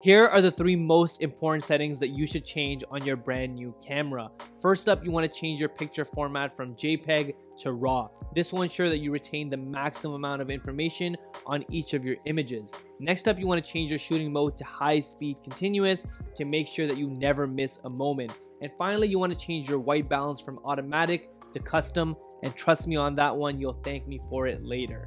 Here are the three most important settings that you should change on your brand new camera. First up, you want to change your picture format from JPEG to RAW. This will ensure that you retain the maximum amount of information on each of your images. Next up, you want to change your shooting mode to high speed continuous to make sure that you never miss a moment. And finally, you want to change your white balance from automatic to custom and trust me on that one, you'll thank me for it later.